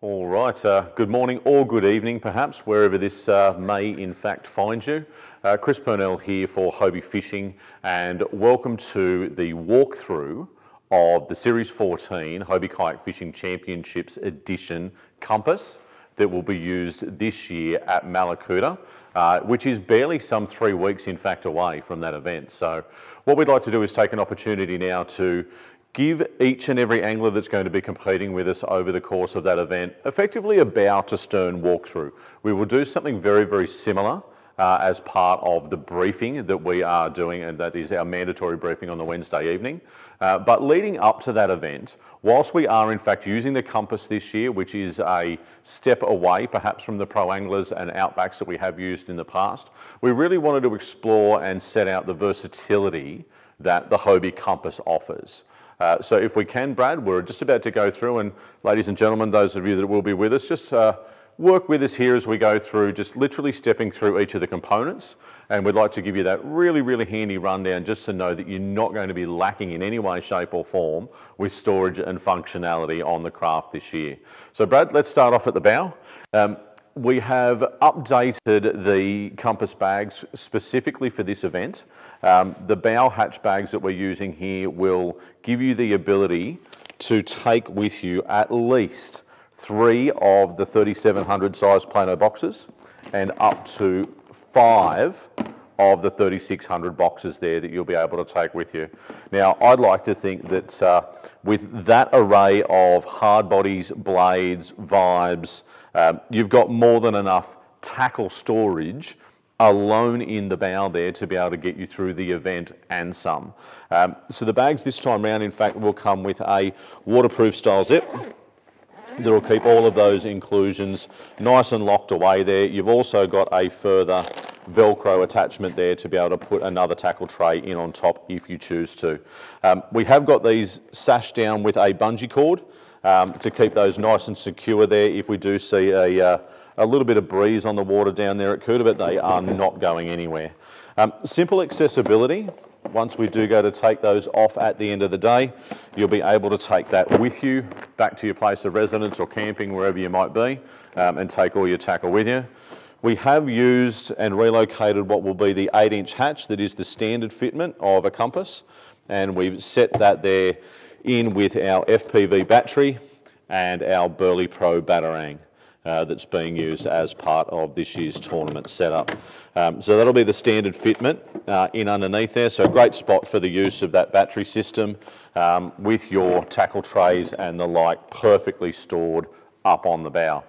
All right, uh, good morning or good evening perhaps, wherever this uh, may in fact find you. Uh, Chris Purnell here for Hobie Fishing and welcome to the walkthrough of the Series 14 Hobie Kayak Fishing Championships Edition Compass that will be used this year at Mallacoota, uh, which is barely some three weeks in fact away from that event. So what we'd like to do is take an opportunity now to give each and every angler that's going to be competing with us over the course of that event effectively a bow to stern walkthrough. We will do something very, very similar uh, as part of the briefing that we are doing, and that is our mandatory briefing on the Wednesday evening. Uh, but leading up to that event, whilst we are in fact using the compass this year, which is a step away perhaps from the pro anglers and outbacks that we have used in the past, we really wanted to explore and set out the versatility that the Hobie compass offers. Uh, so if we can, Brad, we're just about to go through, and ladies and gentlemen, those of you that will be with us, just uh, work with us here as we go through, just literally stepping through each of the components. And we'd like to give you that really, really handy rundown just to know that you're not going to be lacking in any way, shape or form with storage and functionality on the craft this year. So Brad, let's start off at the bow. Um, we have updated the compass bags specifically for this event. Um, the bow hatch bags that we're using here will give you the ability to take with you at least three of the 3700 size Plano boxes and up to five of the 3600 boxes there that you'll be able to take with you. Now, I'd like to think that uh, with that array of hard bodies, blades, vibes, um, you've got more than enough tackle storage alone in the bow there to be able to get you through the event and some. Um, so the bags this time round, in fact, will come with a waterproof style zip that'll keep all of those inclusions nice and locked away there. You've also got a further Velcro attachment there to be able to put another tackle tray in on top if you choose to. Um, we have got these sashed down with a bungee cord um, to keep those nice and secure there if we do see a, uh, a little bit of breeze on the water down there at Coota, but they are not going anywhere. Um, simple accessibility. Once we do go to take those off at the end of the day, you'll be able to take that with you back to your place of residence or camping, wherever you might be, um, and take all your tackle with you. We have used and relocated what will be the 8 inch hatch that is the standard fitment of a compass and we've set that there in with our FPV battery and our Berley Pro Batarang. Uh, that's being used as part of this year's tournament setup. Um, so that'll be the standard fitment uh, in underneath there. So a great spot for the use of that battery system um, with your tackle trays and the like perfectly stored up on the bow.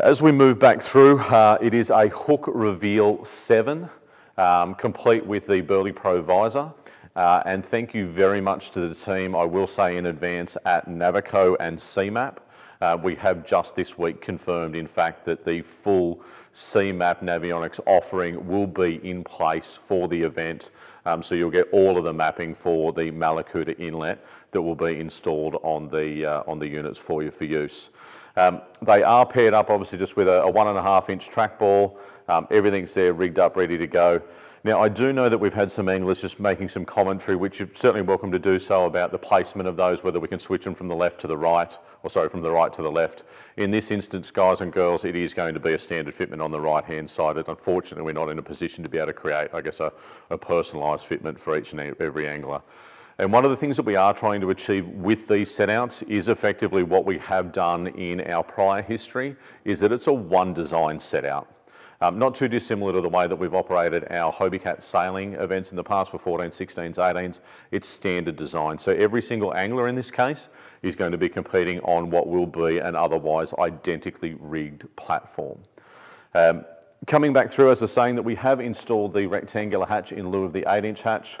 As we move back through, uh, it is a Hook Reveal 7, um, complete with the Berley Pro visor. Uh, and thank you very much to the team, I will say in advance, at Navico and CMAP. Uh, we have just this week confirmed, in fact, that the full CMAP Navionics offering will be in place for the event. Um, so you'll get all of the mapping for the Mallacoota inlet that will be installed on the, uh, on the units for you for use. Um, they are paired up obviously just with a, a one and a half inch trackball. Um, everything's there rigged up, ready to go. Now, I do know that we've had some anglers just making some commentary, which you're certainly welcome to do so, about the placement of those, whether we can switch them from the left to the right, or sorry, from the right to the left. In this instance, guys and girls, it is going to be a standard fitment on the right-hand side. And unfortunately, we're not in a position to be able to create, I guess, a, a personalised fitment for each and every angler. And one of the things that we are trying to achieve with these setouts is effectively what we have done in our prior history, is that it's a one design setout. Um, not too dissimilar to the way that we've operated our Hobie Cat sailing events in the past for 14, 16s, 18s. It's standard design. So every single angler in this case is going to be competing on what will be an otherwise identically rigged platform. Um, coming back through, as I saying, that we have installed the rectangular hatch in lieu of the 8-inch hatch.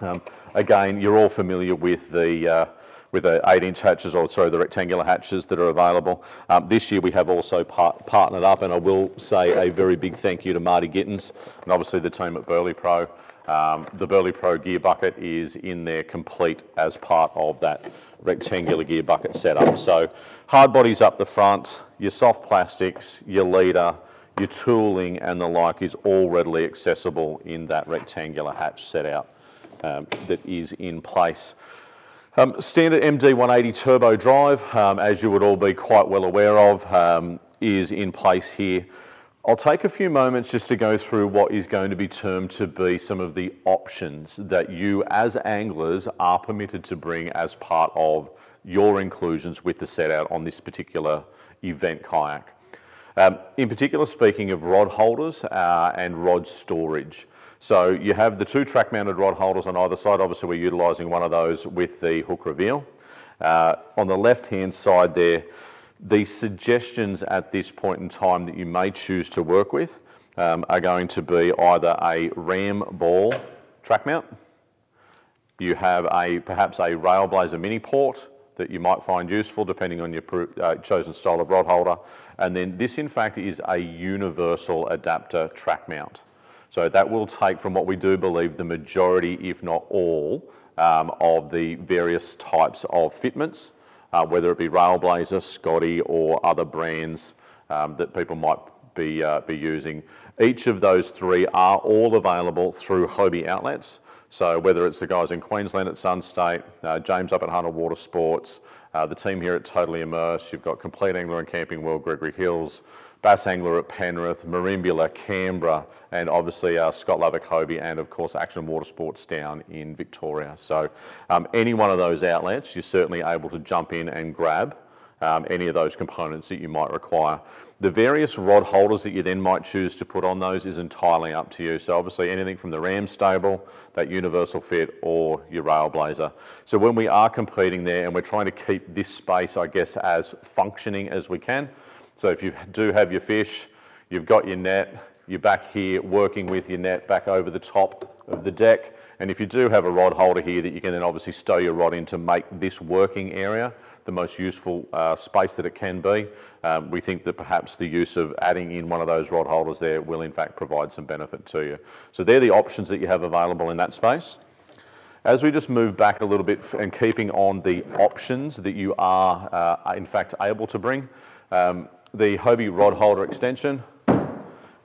Um, again, you're all familiar with the uh, with the 8 inch hatches or sorry the rectangular hatches that are available. Um, this year we have also part, partnered up and I will say a very big thank you to Marty Gittins and obviously the team at Berley Pro. Um, the Berley Pro gear bucket is in there complete as part of that rectangular gear bucket setup. So hard bodies up the front, your soft plastics, your leader, your tooling and the like is all readily accessible in that rectangular hatch setup um, that is in place. Um, standard MD180 turbo drive, um, as you would all be quite well aware of, um, is in place here. I'll take a few moments just to go through what is going to be termed to be some of the options that you as anglers are permitted to bring as part of your inclusions with the set out on this particular event kayak. Um, in particular, speaking of rod holders uh, and rod storage. So you have the two track mounted rod holders on either side. Obviously we're utilising one of those with the hook reveal. Uh, on the left hand side there, the suggestions at this point in time that you may choose to work with um, are going to be either a ram ball track mount, you have a perhaps a Railblaza mini port that you might find useful depending on your uh, chosen style of rod holder. And then this in fact is a universal adapter track mount. So that will take from what we do believe the majority, if not all, um, of the various types of fitments, uh, whether it be Railblaza, Scotty or other brands um, that people might be, uh, be using. Each of those three are all available through Hobie outlets. So whether it's the guys in Queensland at Sunstate, uh, James up at Hunter Water Sports, uh, the team here at Totally Immersed, you've got Complete Angler and Camping World, Gregory Hills, Bass Angler at Penrith, Merimbula, Canberra, and obviously uh, Scott Lubbock Hobie, and of course Action Water Sports down in Victoria. So um, any one of those outlets, you're certainly able to jump in and grab um, any of those components that you might require. The various rod holders that you then might choose to put on those is entirely up to you. So obviously anything from the Ram stable, that universal fit or your Railblaza. So when we are competing there and we're trying to keep this space, I guess, as functioning as we can. So if you do have your fish, you've got your net, you're back here working with your net back over the top of the deck. And if you do have a rod holder here that you can then obviously stow your rod in to make this working area, the most useful uh, space that it can be. Um, we think that perhaps the use of adding in one of those rod holders there will in fact provide some benefit to you. So they're the options that you have available in that space. As we just move back a little bit and keeping on the options that you are uh, in fact able to bring, um, the Hobie rod holder extension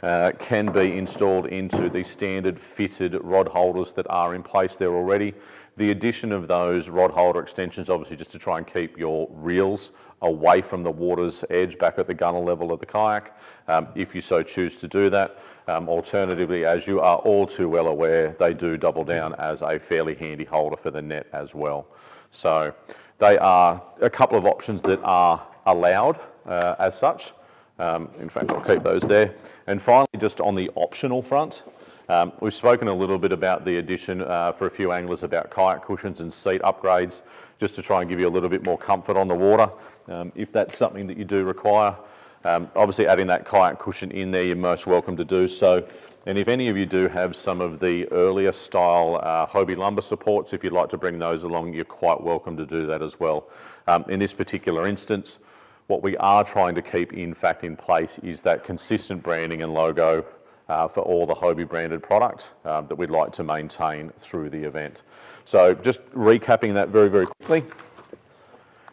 uh, can be installed into the standard fitted rod holders that are in place there already. The addition of those rod holder extensions, obviously just to try and keep your reels away from the water's edge back at the gunner level of the kayak, um, if you so choose to do that. Um, alternatively, as you are all too well aware, they do double down as a fairly handy holder for the net as well. So they are a couple of options that are allowed uh, as such. Um, in fact, I'll keep those there. And finally, just on the optional front, um, we've spoken a little bit about the addition uh, for a few anglers about kayak cushions and seat upgrades, just to try and give you a little bit more comfort on the water, um, if that's something that you do require. Um, obviously adding that kayak cushion in there, you're most welcome to do so. And if any of you do have some of the earlier style uh, Hobie lumbar supports, if you'd like to bring those along, you're quite welcome to do that as well. Um, in this particular instance, what we are trying to keep in fact in place is that consistent branding and logo uh, for all the Hobie branded product uh, that we'd like to maintain through the event. So just recapping that very, very quickly.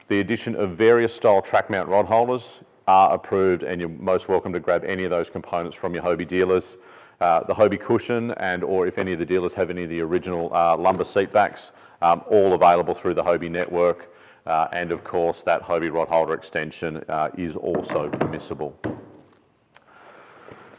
The addition of various style track mount rod holders are approved and you're most welcome to grab any of those components from your Hobie dealers. Uh, the Hobie cushion and or if any of the dealers have any of the original uh, lumbar seat backs, um, all available through the Hobie network. Uh, and of course that Hobie rod holder extension uh, is also permissible.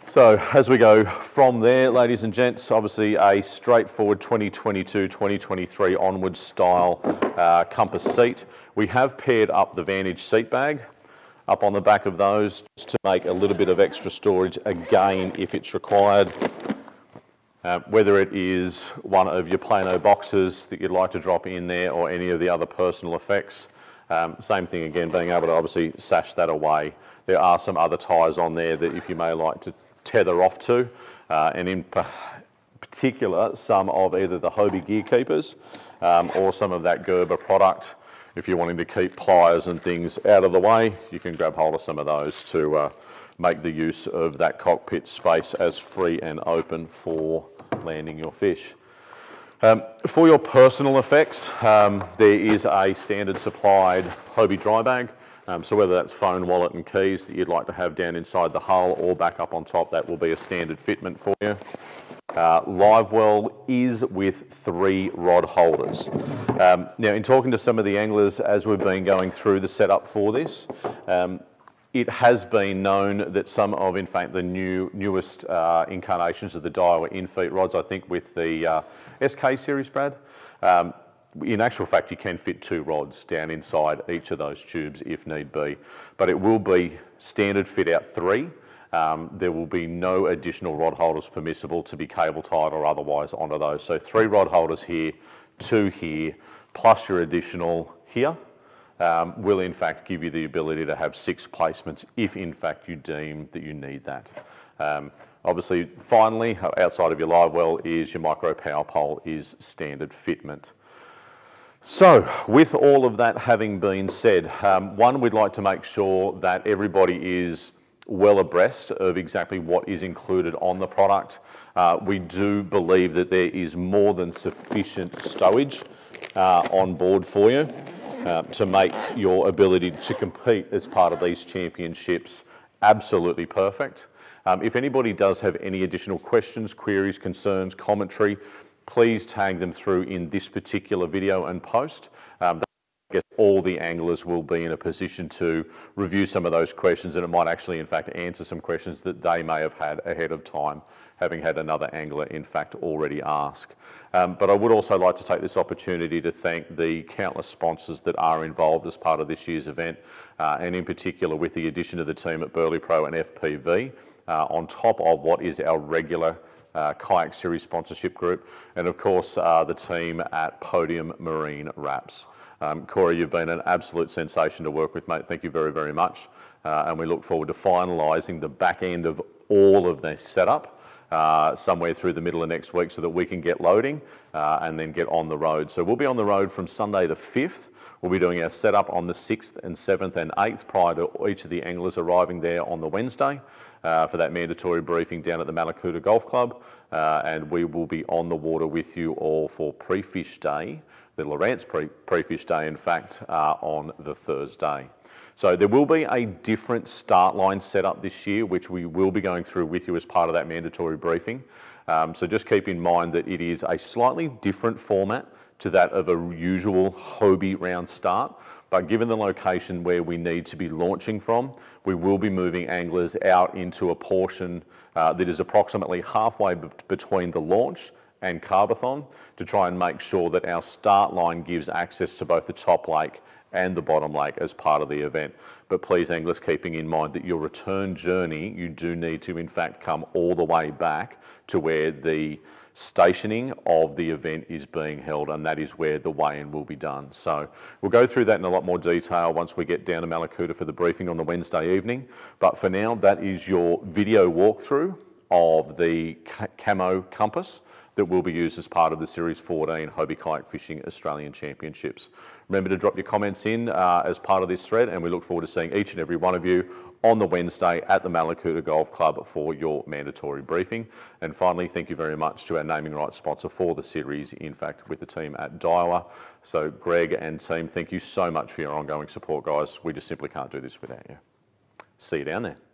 So as we go from there, ladies and gents, obviously a straightforward 2022-2023 onwards style uh, compass seat. We have paired up the Vantage seat bag up on the back of those to make a little bit of extra storage again if it's required. Uh, whether it is one of your Plano boxes that you'd like to drop in there or any of the other personal effects. Um, same thing again, being able to obviously sash that away. There are some other tyres on there that if you may like to tether off to, uh, and in particular, some of either the Hobie gear keepers um, or some of that Gerber product. If you're wanting to keep pliers and things out of the way, you can grab hold of some of those to uh, make the use of that cockpit space as free and open for landing your fish. Um, for your personal effects, um, there is a standard supplied Hobie dry bag Um, so whether that's phone, wallet and keys that you'd like to have down inside the hull or back up on top, that will be a standard fitment for you. Uh, Livewell is with three rod holders. Um, now, in talking to some of the anglers as we've been going through the setup for this, um, it has been known that some of, in fact, the new newest uh, incarnations of the Daiwa Infeet rods, I think with the uh, SK series, Brad, um, in actual fact, you can fit two rods down inside each of those tubes if need be, but it will be standard fit out three. Um, there will be no additional rod holders permissible to be cable tied or otherwise onto those. So three rod holders here, two here, plus your additional here um, will in fact give you the ability to have six placements if in fact you deem that you need that. Um, obviously, finally, outside of your live well is your micro power pole is standard fitment. So, with all of that having been said, um, one, we'd like to make sure that everybody is well abreast of exactly what is included on the product. Uh, we do believe that there is more than sufficient stowage uh, on board for you. Uh, to make your ability to compete as part of these championships absolutely perfect. Um, if anybody does have any additional questions, queries, concerns, commentary, please tag them through in this particular video and post. Um, all the anglers will be in a position to review some of those questions and it might actually in fact answer some questions that they may have had ahead of time having had another angler in fact already ask. Um, but I would also like to take this opportunity to thank the countless sponsors that are involved as part of this year's event, uh, and in particular with the addition of the team at Berley Pro and FPV, uh, on top of what is our regular uh, Kayak Series sponsorship group, and of course uh, the team at Podium Marine Wraps. Um, Corey, you've been an absolute sensation to work with, mate. Thank you very, very much. Uh, and we look forward to finalising the back end of all of this setup uh, somewhere through the middle of next week so that we can get loading uh, and then get on the road. So we'll be on the road from Sunday the 5th. We'll be doing our setup on the 6th and 7th and 8th prior to each of the anglers arriving there on the Wednesday uh, for that mandatory briefing down at the Mallacoota Golf Club. Uh, and we will be on the water with you all for pre-fish day, the Lowrance pre-fish day in fact, uh, on the Thursday. So there will be a different start line setup this year, which we will be going through with you as part of that mandatory briefing. Um, so just keep in mind that it is a slightly different format to that of a usual Hobie round start. But given the location where we need to be launching from, we will be moving anglers out into a portion uh, that is approximately halfway between the launch and Karbeethong to try and make sure that our start line gives access to both the top lake and the bottom lake as part of the event. But please anglers keeping in mind that your return journey, you do need to in fact come all the way back to where the stationing of the event is being held and that is where the weigh-in will be done. So we'll go through that in a lot more detail once we get down to Mallacoota for the briefing on the Wednesday evening. But for now, that is your video walkthrough of the camo compass that will be used as part of the Series 14 Hobie Kayak Fishing Australian Championships. Remember to drop your comments in uh, as part of this thread and we look forward to seeing each and every one of you on the Wednesday at the Mallacoota Golf Club for your mandatory briefing. And finally, thank you very much to our naming rights sponsor for the series, in fact, with the team at Daiwa. So Greg and team, thank you so much for your ongoing support, guys. We just simply can't do this without you. See you down there.